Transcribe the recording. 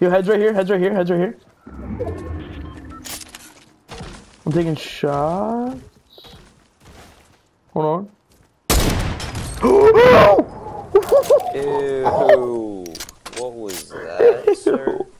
Yo, heads right here, heads right here, heads right here. I'm taking shots. Hold on. Ew. What was that, sir?